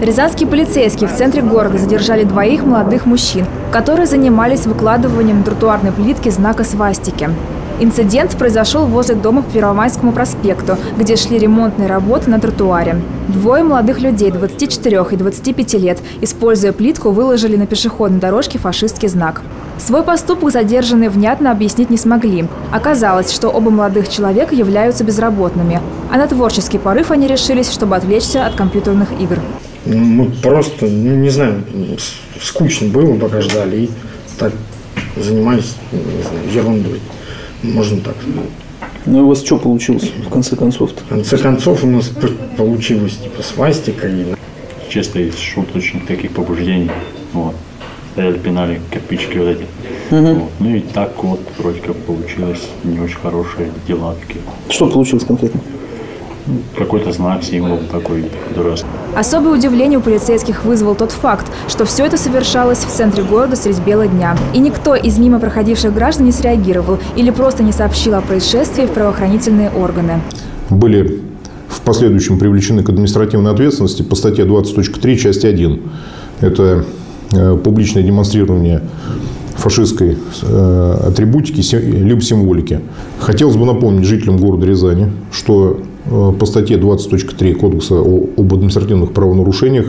Рязанские полицейские в центре города задержали двоих молодых мужчин, которые занимались выкладыванием тротуарной плитке знака свастики. Инцидент произошел возле дома по Первомайскому проспекту, где шли ремонтные работы на тротуаре. Двое молодых людей 24 и 25 лет, используя плитку, выложили на пешеходной дорожке фашистский знак. Свой поступок задержанные внятно объяснить не смогли. Оказалось, что оба молодых человека являются безработными, а на творческий порыв они решились, чтобы отвлечься от компьютерных игр. Мы просто, ну, не знаю, скучно было, пока ждали, и так занимались, не знаю, ерундой. Можно так сказать. Ну, у вас что получилось в конце концов-то? В конце концов у нас получилось типа свастика и... Чисто из шуточных таких побуждений. Вот. Стояли, пинали кирпичики вот эти. Угу. Вот. Ну и так вот вроде как получилось не очень хорошие дела такие. Что получилось конкретно? Какой-то знак, символ такой дурацкий. Особое удивление у полицейских вызвал тот факт, что все это совершалось в центре города средь бела дня. И никто из мимо проходивших граждан не среагировал или просто не сообщил о происшествии в правоохранительные органы. Были в последующем привлечены к административной ответственности по статье 20.3, часть 1. Это э, публичное демонстрирование фашистской э, атрибутики либо символики. Хотелось бы напомнить жителям города Рязани, что по статье 20.3 Кодекса об административных правонарушениях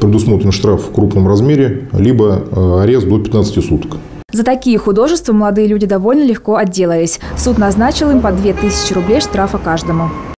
предусмотрен штраф в крупном размере, либо э, арест до 15 суток. За такие художества молодые люди довольно легко отделались. Суд назначил им по 2000 рублей штрафа каждому.